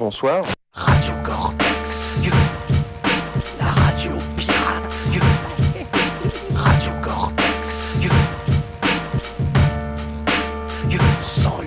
Bonsoir. Radio Cortex. La radio pirate. Radio Cortex. Sans